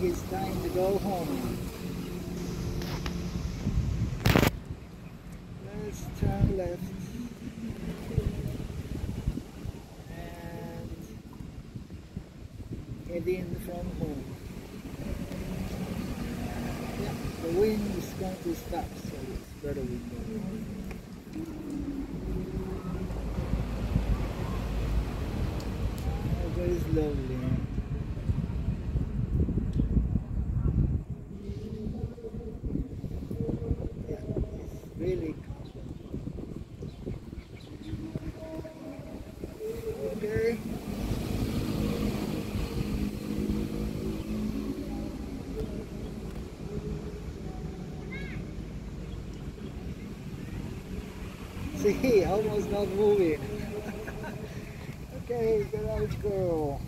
go home. Let's turn left. And head in from home. Yeah, the wind is going to stop, so it's better we go. Oh, ah, very lovely. Really okay. See, almost not moving. okay, garage girl.